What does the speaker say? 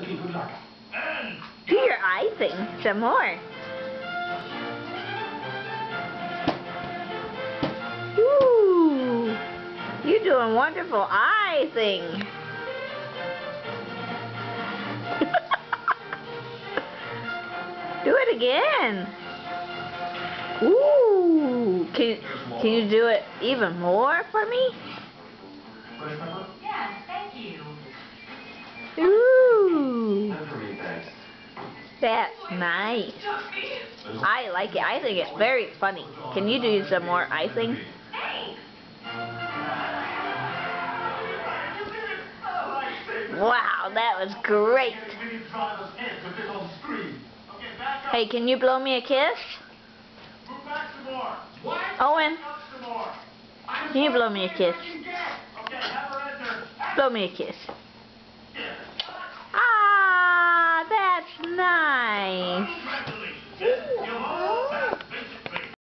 Okay, good luck. Do your icing some more. Ooh, you're doing wonderful icing. do it again. Ooh, can can you do it even more for me? That's nice. I like it. I think it's very funny. Can you do some more icing? Wow, that was great. Hey, can you blow me a kiss? Owen, can you blow me a kiss? Blow me a kiss.